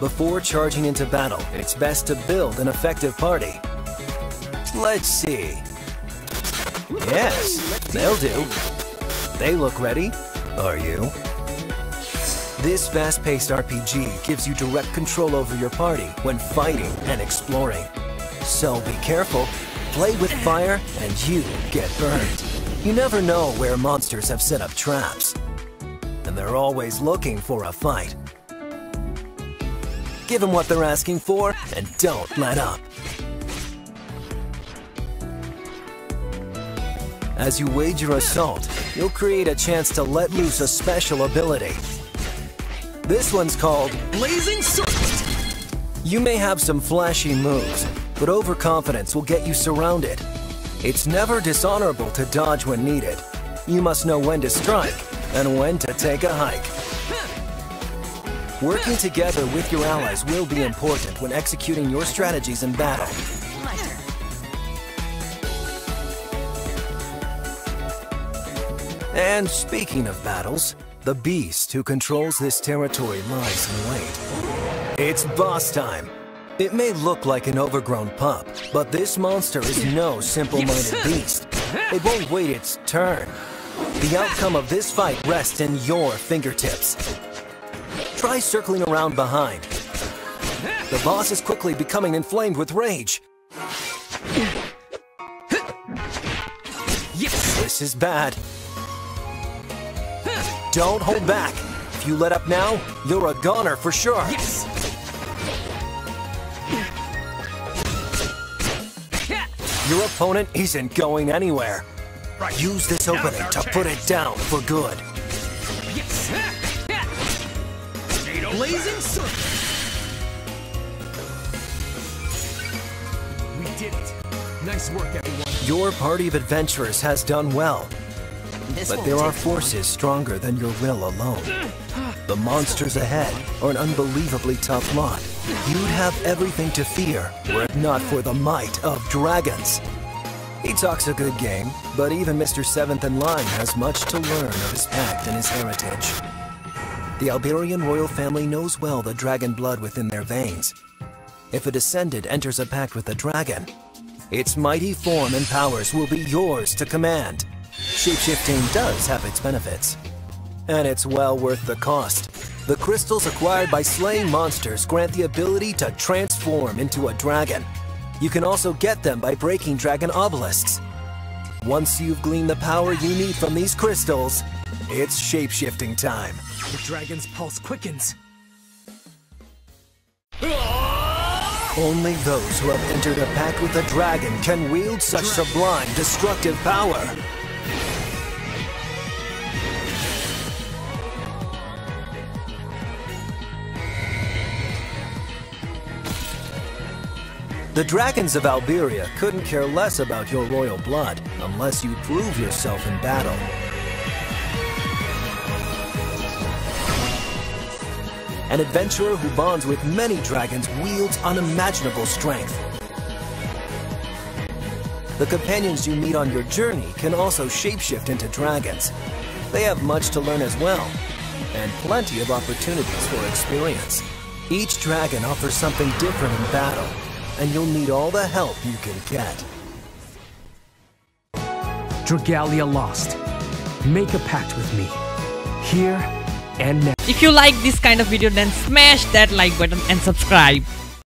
Before charging into battle, it's best to build an effective party. Let's see. Yes, they'll do. They look ready. Are you? This fast-paced RPG gives you direct control over your party when fighting and exploring. So be careful, play with fire, and you get burned. You never know where monsters have set up traps. And they're always looking for a fight. Give them what they're asking for, and don't let up. As you wage your assault, you'll create a chance to let loose a special ability. This one's called Blazing Sword! You may have some flashy moves, but overconfidence will get you surrounded. It's never dishonorable to dodge when needed. You must know when to strike and when to take a hike. Working together with your allies will be important when executing your strategies in battle. And speaking of battles, the beast who controls this territory lies in wait. It's boss time. It may look like an overgrown pup, but this monster is no simple-minded beast. It won't wait its turn. The outcome of this fight rests in your fingertips. Try circling around behind. The boss is quickly becoming inflamed with rage. Yes! This is bad. Don't hold back. If you let up now, you're a goner for sure. Yes! Your opponent isn't going anywhere. Right. Use this opening to put it down for good. Blazing Sword! We did it! Nice work, everyone. Your party of adventurers has done well, This but there are take long. forces stronger than your will alone. The monsters ahead are an unbelievably tough lot. You'd have everything to fear were it not for the might of dragons. He talks a good game, but even Mr. Seventh in Line has much to learn of his pact and his heritage. The Alberian royal family knows well the dragon blood within their veins. If a descendant enters a pact with a dragon, its mighty form and powers will be yours to command. Shapeshifting does have its benefits, and it's well worth the cost. The crystals acquired by slaying monsters grant the ability to transform into a dragon. You can also get them by breaking dragon obelisks. Once you've gleaned the power you need from these crystals, it's shapeshifting time. The dragon's pulse quickens. Only those who have entered a pact with a dragon can wield such sublime destructive power. The dragons of Alberia couldn't care less about your royal blood unless you prove yourself in battle. An adventurer who bonds with many dragons wields unimaginable strength. The companions you meet on your journey can also shapeshift into dragons. They have much to learn as well, and plenty of opportunities for experience. Each dragon offers something different in battle, and you'll need all the help you can get. Dragalia lost. Make a pact with me. Here and. If you like this kind of video then smash that like button and subscribe.